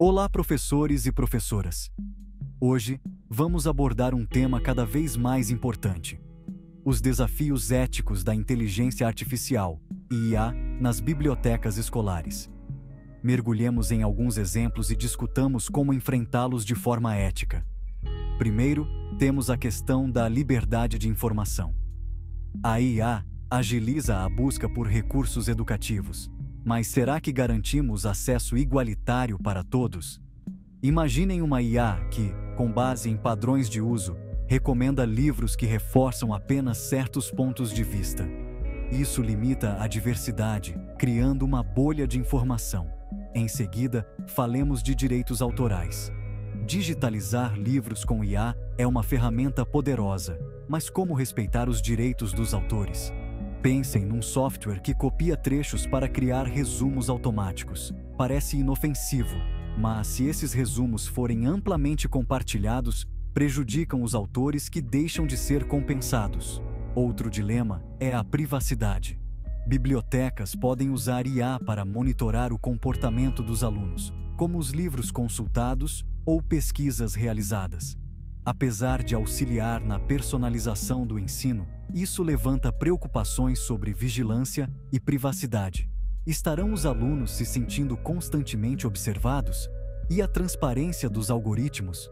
Olá, professores e professoras. Hoje, vamos abordar um tema cada vez mais importante: os desafios éticos da inteligência artificial IA nas bibliotecas escolares. Mergulhemos em alguns exemplos e discutamos como enfrentá-los de forma ética. Primeiro, temos a questão da liberdade de informação. A IA agiliza a busca por recursos educativos, mas será que garantimos acesso igualitário para todos? Imaginem uma IA que, com base em padrões de uso, recomenda livros que reforçam apenas certos pontos de vista isso limita a diversidade, criando uma bolha de informação. Em seguida, falemos de direitos autorais. Digitalizar livros com IA é uma ferramenta poderosa, mas como respeitar os direitos dos autores? Pensem num software que copia trechos para criar resumos automáticos. Parece inofensivo, mas se esses resumos forem amplamente compartilhados, prejudicam os autores que deixam de ser compensados. Outro dilema é a privacidade. Bibliotecas podem usar IA para monitorar o comportamento dos alunos, como os livros consultados ou pesquisas realizadas. Apesar de auxiliar na personalização do ensino, isso levanta preocupações sobre vigilância e privacidade. Estarão os alunos se sentindo constantemente observados? E a transparência dos algoritmos?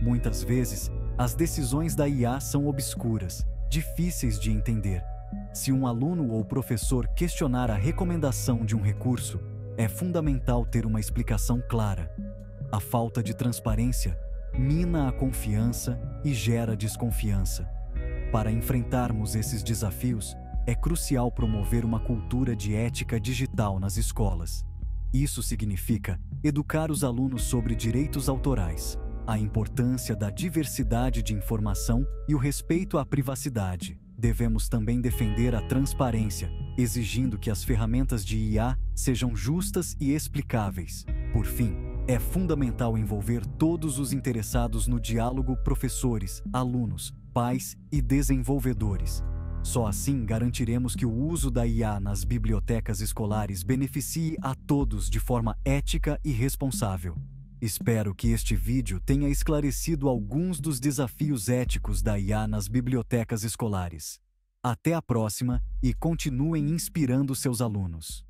Muitas vezes, as decisões da IA são obscuras difíceis de entender. Se um aluno ou professor questionar a recomendação de um recurso, é fundamental ter uma explicação clara. A falta de transparência mina a confiança e gera desconfiança. Para enfrentarmos esses desafios, é crucial promover uma cultura de ética digital nas escolas. Isso significa educar os alunos sobre direitos autorais, a importância da diversidade de informação e o respeito à privacidade. Devemos também defender a transparência, exigindo que as ferramentas de IA sejam justas e explicáveis. Por fim, é fundamental envolver todos os interessados no diálogo professores, alunos, pais e desenvolvedores. Só assim garantiremos que o uso da IA nas bibliotecas escolares beneficie a todos de forma ética e responsável. Espero que este vídeo tenha esclarecido alguns dos desafios éticos da IA nas bibliotecas escolares. Até a próxima e continuem inspirando seus alunos.